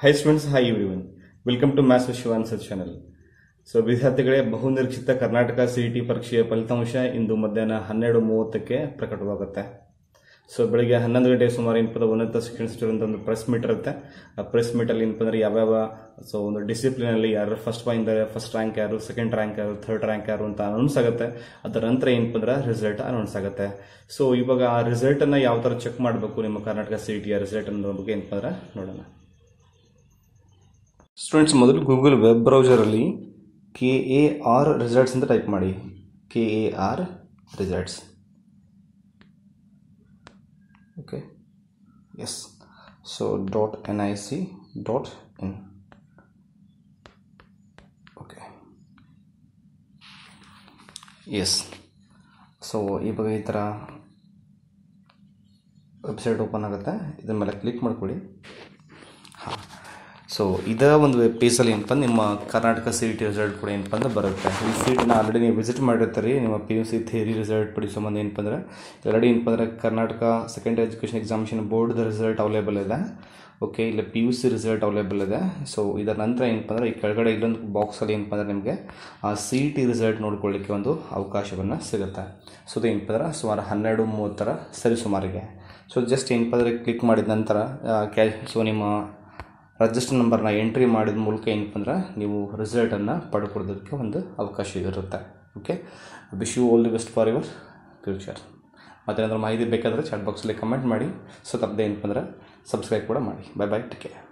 Hi students hi everyone welcome to maths Vishwa answer channel so ವಿದ್ಯಾರ್ಥಿಗಳೇ, ಬಹುನಿರೀಕ್ಷಿತ Karnataka CET ಪರೀಕ್ಷೆಯ ಫಲಿತಾಂಶ ಇಂದು ಮಧ್ಯಾಹ್ನ ಹನ್ನೆರಡು ಮೂವತ್ತಕ್ಕೆ ಪ್ರಕಟವಾಗುತ್ತೆ. ಸೊ ಬೆಳಿಗ್ಗೆ ಹನ್ನೊಂದು ಗಂಟೆ ಸುಮಾರು ಅಂದ್ರೆ ಉನ್ನತ ಶಿಕ್ಷಣ ಅಂತ ಒಂದು ಪ್ರೆಸ್ ಮೀಟ್ ಇರುತ್ತೆ. ಆ ಪ್ರೆಸ್ ಮೀಟಲ್ಲಿ ಏನಪ್ಪ ಅಂದ್ರೆ ಯಾವ್ಯಾವ ಸೊ ಒಂದು ಡಿಸಿಪ್ಲಿನಲ್ಲಿ ಯಾರು ಫಸ್ಟ್ ಪಾಯಿಂಟ್ ಫಸ್ಟ್ ರ್ಯಾಂಕ್ ಯಾರು ಸೆಕೆಂಡ್ ರ್ಯಾಂಕ್ ಯಾರು ಥರ್ಡ್ ರ್ಯಾಂಕ್ ಯಾರು ಅಂತ ಅನೌನ್ಸ್ ಆಗುತ್ತೆ. ಅದರ ನಂತರ ಏನಪ್ಪ ಅಂದ್ರೆ ರಿಸಲ್ಟ್ ಅನೌನ್ಸ್ ಆಗುತ್ತೆ. ಸೊ ಇವಾಗ ಆ ರಿಸಲ್ಟನ್ನು ಯಾವ ಥರ ಚೆಕ್ ಮಾಡಬೇಕು ನಿಮ್ಮ ಕರ್ನಾಟಕ ಸಿ ಟಿಯ ರಿಸಲ್ಟ್ ಅನ್ನೋ ಬಗ್ಗೆ ಏನಪ್ಪ ಅಂದ್ರೆ ನೋಡೋಣ. ಸ್ಟೂಡೆಂಟ್ಸ್ ಮೊದಲು ಗೂಗಲ್ ವೆಬ್ ಬ್ರೌಸರಲ್ಲಿ ಕೆ ಎ ಆರ್ ರಿಸಲ್ಟ್ಸ್ ಅಂತ ಟೈಪ್ ಮಾಡಿ. K A R results okay yes so dot N I C dot in okay yes so ಇವಾಗ ಈ ಥರ ವೆಬ್ಸೈಟ್ ಓಪನ್ ಆಗುತ್ತೆ. ಇದ್ರ ಮೇಲೆ ಕ್ಲಿಕ್ ಮಾಡ್ಕೊಳ್ಳಿ. ಸೊ ಇದೇ ಒಂದು ವೆಬ್ ಪೇಜಲ್ಲಿ ಏನಪ್ಪ, ನಿಮ್ಮ ಕರ್ನಾಟಕ ಸಿ ಟಿ ರಿಸಲ್ಟ್ ಕೂಡ ಏನಪ್ಪ ಅಂದ್ರೆ ಬರುತ್ತೆ. ಈ ಸೀಟನ್ನ ಆಲ್ರೆಡಿ ನೀವು ವಿಸಿಟ್ ಮಾಡಿರ್ತೀರಿ, ನಿಮ್ಮ P U C theory result ಪಡಿ ಸಂಬಂಧ ಏನಪ್ಪ ಅಂದರೆ. ಆಲ್ರೆಡಿ ಏನಪ್ಪ ಅಂದರೆ ಕರ್ನಾಟಕ ಸೆಕೆಂಡ್ ಎಜುಕೇಷನ್ ಎಕ್ಸಾಮಿನೇಷನ್ ಬೋರ್ಡ್ದ ರಿಸಲ್ಟ್ ಅವೈಲೇಬಲ್ ಇದೆ. ಓಕೆ ಇಲ್ಲ P U C result available ಇದೆ. ಸೊ ಇದರ ನಂತರ ಏನಪ್ಪ ಅಂದರೆ ಈ ಕೆಳಗಡೆ ಇಲ್ಲೊಂದು ಬಾಕ್ಸಲ್ಲಿ ಏನಪ್ಪ ಅಂದರೆ ನಿಮಗೆ ಆ ಸಿ ಟಿ ರಿಸಲ್ಟ್ ನೋಡ್ಕೊಳ್ಳಿಕ್ಕೆ ಒಂದು ಅವಕಾಶವನ್ನು ಸಿಗುತ್ತೆ. ಸೊ ಅದು ಏನಪ್ಪ ಅಂದ್ರೆ ಸುಮಾರು ಹನ್ನೆರಡು ಮೂವತ್ತರ ಸರಿ ಸುಮಾರಿಗೆ. ಸೊ ಜಸ್ಟ್ ಏನಪ್ಪ ಅಂದರೆ ಕ್ಲಿಕ್ ಮಾಡಿದ ನಂತರ ಕ್ಯಾ ಸೊ ನಿಮ್ಮ ರಿಜಿಸ್ಟರ್ ನಂಬರ್ನ ಎಂಟ್ರಿ ಮಾಡಿದ ಮೂಲಕ ಏನಪ್ಪ ಅಂದ್ರೆ ನೀವು ರಿಸಲ್ಟನ್ನು ಪಡ್ಕೊಡೋದಕ್ಕೆ ಒಂದು ಅವಕಾಶ ಇರುತ್ತೆ. Okay wish you all the best for your future ಮತ್ತೇನಾದ್ರೂ ಮಾಹಿತಿ ಬೇಕಾದರೆ ಚಾಟ್ ಬಾಕ್ಸಲ್ಲಿ ಕಮೆಂಟ್ ಮಾಡಿ. ಸೊ ತಪ್ಪದೆ ಏನಪ್ಪ ಅಂದ್ರೆ ಸಬ್ಸ್ಕ್ರೈಬ್ ಕೂಡ ಮಾಡಿ. Bye bye take care